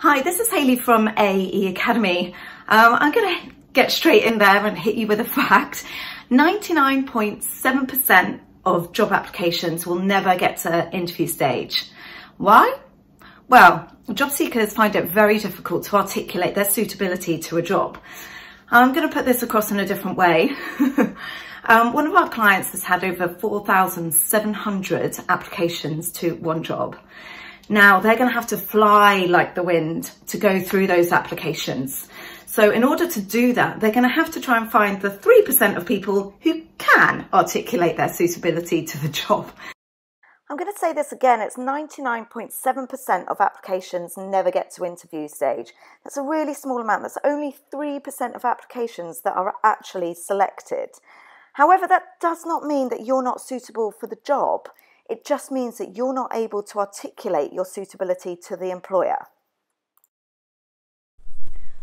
Hi, this is Hayley from AE Academy. Um, I'm going to get straight in there and hit you with a fact. 99.7% of job applications will never get to interview stage. Why? Well, job seekers find it very difficult to articulate their suitability to a job. I'm going to put this across in a different way. um, one of our clients has had over 4,700 applications to one job. Now they're going to have to fly like the wind to go through those applications. So in order to do that, they're going to have to try and find the 3% of people who can articulate their suitability to the job. I'm going to say this again, it's 99.7% of applications never get to interview stage. That's a really small amount. That's only 3% of applications that are actually selected. However, that does not mean that you're not suitable for the job. It just means that you're not able to articulate your suitability to the employer.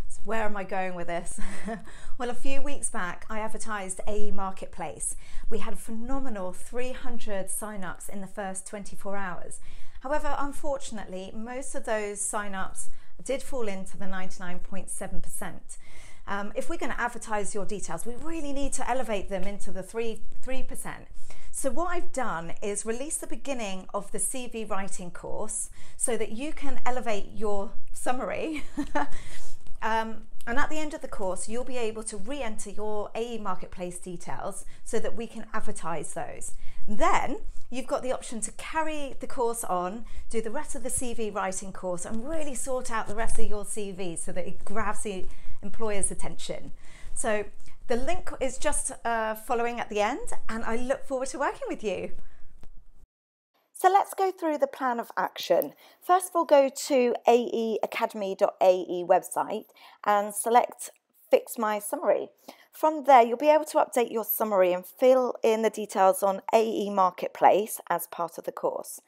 So where am I going with this? well, a few weeks back, I advertised a Marketplace. We had a phenomenal 300 sign-ups in the first 24 hours. However, unfortunately, most of those sign-ups did fall into the 99.7%. Um, if we're going to advertise your details, we really need to elevate them into the 3, 3%. So what I've done is release the beginning of the CV writing course so that you can elevate your summary. um, and at the end of the course, you'll be able to re-enter your AE Marketplace details so that we can advertise those. Then you've got the option to carry the course on, do the rest of the CV writing course and really sort out the rest of your CV so that it grabs the employer's attention. So the link is just uh, following at the end, and I look forward to working with you. So let's go through the plan of action. First of all, go to aeacademy.ae website and select Fix My Summary. From there, you'll be able to update your summary and fill in the details on AE Marketplace as part of the course.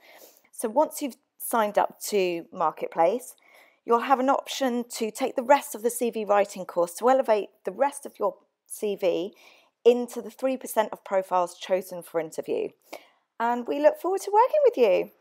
So once you've signed up to Marketplace, you'll have an option to take the rest of the CV writing course to elevate the rest of your CV into the 3% of profiles chosen for interview. And we look forward to working with you.